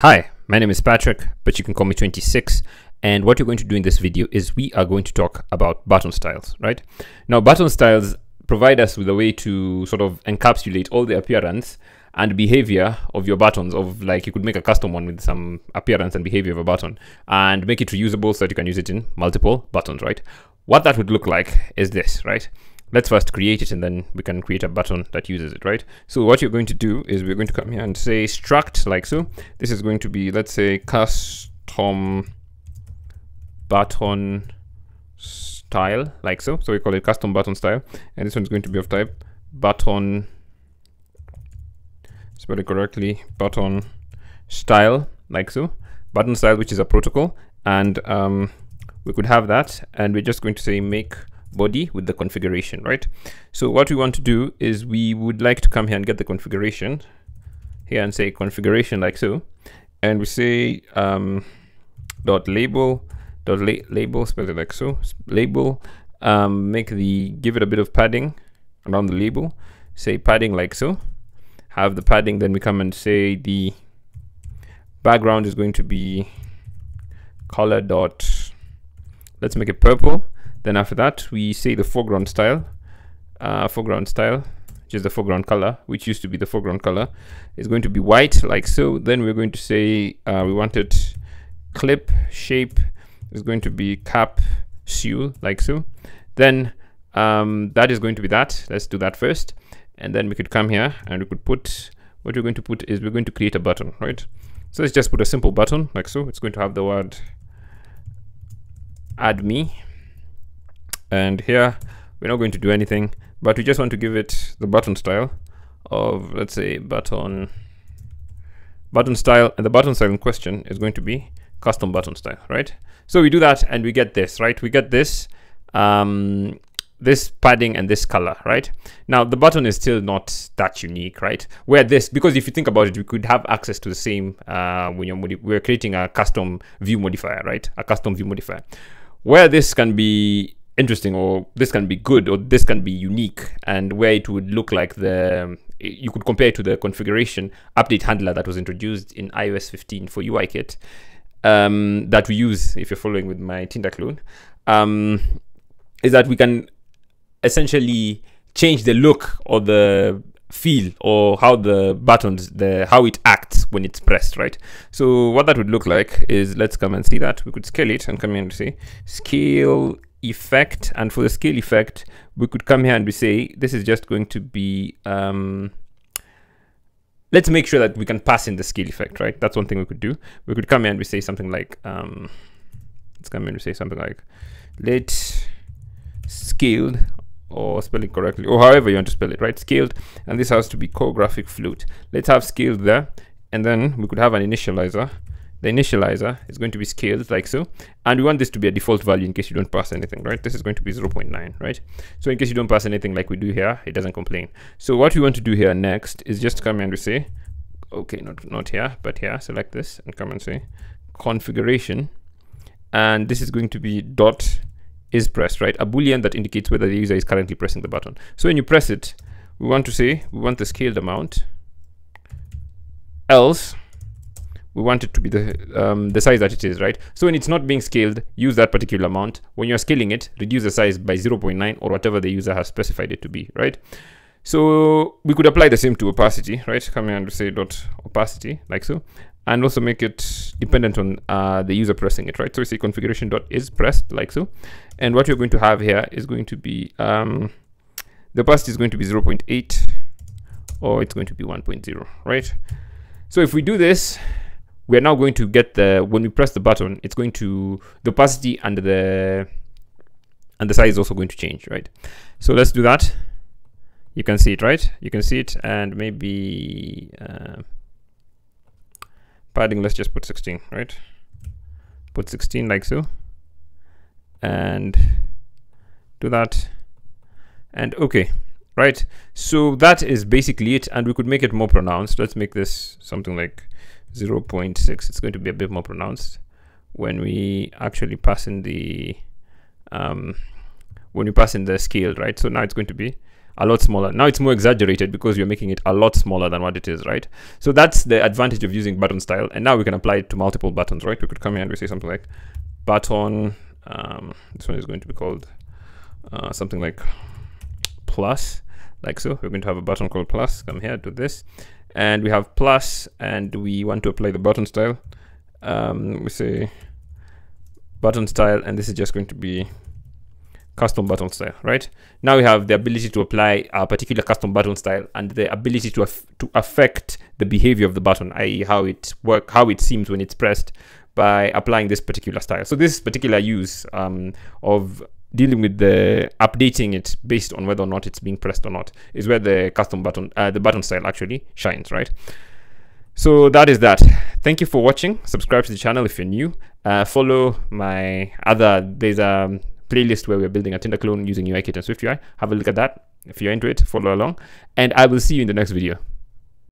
Hi, my name is Patrick, but you can call me 26. And what you're going to do in this video is we are going to talk about button styles, right? Now, button styles provide us with a way to sort of encapsulate all the appearance and behavior of your buttons of like you could make a custom one with some appearance and behavior of a button and make it reusable so that you can use it in multiple buttons, right? What that would look like is this, right? Let's first create it and then we can create a button that uses it, right? So what you're going to do is we're going to come here and say struct like so. This is going to be, let's say custom button style like so. So we call it custom button style. And this one is going to be of type button, spell it correctly, button style like so. Button style, which is a protocol. And um, we could have that. And we're just going to say make body with the configuration, right? So what we want to do is we would like to come here and get the configuration here and say configuration like so. And we say um, dot label dot la label spell it like so label um, make the give it a bit of padding around the label say padding like so have the padding then we come and say the background is going to be color dot let's make it purple then after that, we say the foreground style, uh, foreground style, which is the foreground color, which used to be the foreground color, is going to be white like so. Then we're going to say uh, we want it clip shape is going to be cap seal like so. Then um, that is going to be that. Let's do that first. And then we could come here and we could put, what we're going to put is we're going to create a button, right? So let's just put a simple button like so. It's going to have the word add me. And here we're not going to do anything but we just want to give it the button style of let's say button button style and the button style in question is going to be custom button style right? So we do that and we get this right? We get this um, this padding and this color right? Now the button is still not that unique right? Where this because if you think about it we could have access to the same uh, when you're we're creating a custom view modifier right? A custom view modifier where this can be interesting or this can be good or this can be unique and where it would look like the you could compare to the configuration update handler that was introduced in iOS 15 for UIKit um, that we use if you're following with my Tinder clone um, is that we can essentially change the look or the feel or how the buttons the how it acts when it's pressed right? So what that would look like is let's come and see that. We could scale it and come in and say scale effect. And for the scale effect we could come here and we say this is just going to be um, let's make sure that we can pass in the scale effect right? That's one thing we could do. We could come here and we say something like um, let's come in and say something like let scaled or spell it correctly or however you want to spell it right? Scaled and this has to be core graphic float. Let's have scaled there and then we could have an initializer. The initializer is going to be scaled like so and we want this to be a default value in case you don't pass anything right? This is going to be 0.9 right? So in case you don't pass anything like we do here it doesn't complain. So what we want to do here next is just come and we say okay not not here but here select this and come and say configuration. And this is going to be dot is pressed right a boolean that indicates whether the user is currently pressing the button so when you press it we want to say we want the scaled amount else we want it to be the um, the size that it is, right? So when it's not being scaled, use that particular amount. When you're scaling it, reduce the size by 0.9 or whatever the user has specified it to be, right? So we could apply the same to opacity, right? Come here and say dot opacity, like so, and also make it dependent on uh, the user pressing it, right? So we say configuration dot is pressed, like so, and what you're going to have here is going to be um, the opacity is going to be 0.8 or it's going to be 1.0, right? So if we do this, we are now going to get the when we press the button it's going to the opacity and the and the size is also going to change right so let's do that you can see it right? You can see it and maybe uh, padding let's just put 16 right? Put 16 like so. And do that. And okay right? So that is basically it and we could make it more pronounced. Let's make this something like 0 0.6 it's going to be a bit more pronounced when we actually pass in the um, when we pass in the scale right? So now it's going to be a lot smaller. Now it's more exaggerated because you're making it a lot smaller than what it is, right? So that's the advantage of using button style. And now we can apply it to multiple buttons, right? We could come here and we say something like button. Um, this one is going to be called uh, something like plus, like so. We're going to have a button called plus. Come here, do this. And we have plus, and we want to apply the button style. Um, we say button style, and this is just going to be custom button style, right? Now we have the ability to apply a particular custom button style and the ability to to affect the behavior of the button, i.e., how it work, how it seems when it's pressed by applying this particular style. So this particular use um, of dealing with the updating it based on whether or not it's being pressed or not is where the custom button, uh, the button style actually shines, right? So that is that. Thank you for watching. Subscribe to the channel if you're new. Uh, follow my other, there's a playlist where we're building a Tinder clone using UIKit and SwiftUI. Have a look at that. If you're into it, follow along. And I will see you in the next video.